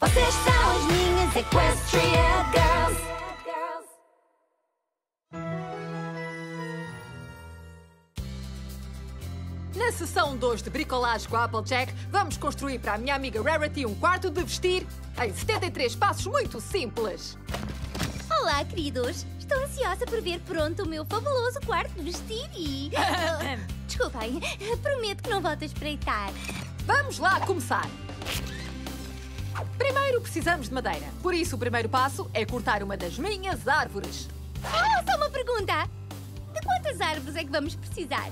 Vocês são as minhas Equestria Girls. Na sessão 2 de bricolagem com a Applejack, vamos construir para a minha amiga Rarity um quarto de vestir em 73 passos muito simples. Olá, queridos! Estou ansiosa por ver pronto o meu fabuloso quarto de vestir e... Desculpem, prometo que não volto a espreitar. Vamos lá começar! Primeiro precisamos de madeira, por isso o primeiro passo é cortar uma das minhas árvores. Ah, só uma pergunta! De quantas árvores é que vamos precisar?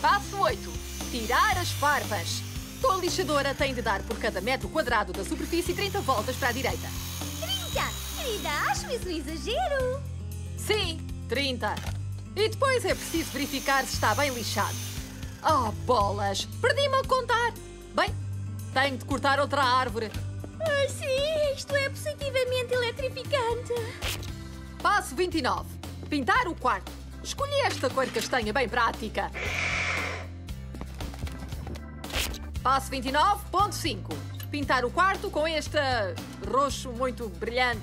Passo 8. Tirar as farpas. Com a lixadora tem de dar por cada metro quadrado da superfície 30 voltas para a direita. 30! Querida, acho isso um exagero! Sim, 30. E depois é preciso verificar se está bem lixado. Oh, bolas! Perdi-me a contar. Bem, tenho de cortar outra árvore. Ah, sim, isto é positivamente eletrificante. Passo 29. Pintar o quarto. Escolhi esta cor castanha bem prática. Passo 29.5. Pintar o quarto com este roxo muito brilhante.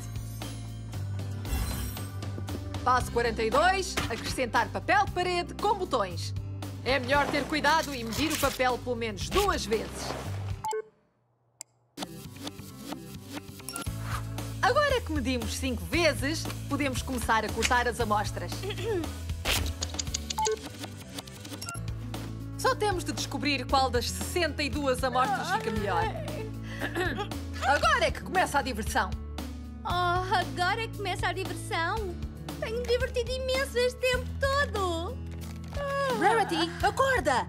Passo 42. Acrescentar papel de parede com botões. É melhor ter cuidado e medir o papel pelo menos duas vezes. Agora que medimos cinco vezes, podemos começar a cortar as amostras. Só temos de descobrir qual das 62 amostras fica melhor. Agora é que começa a diversão. Oh, agora é que começa a diversão. Tenho-me divertido imenso este tempo todo. Acorda!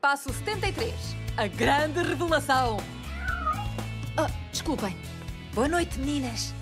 Passo 73. A grande revelação. Oh, desculpem. Boa noite, meninas.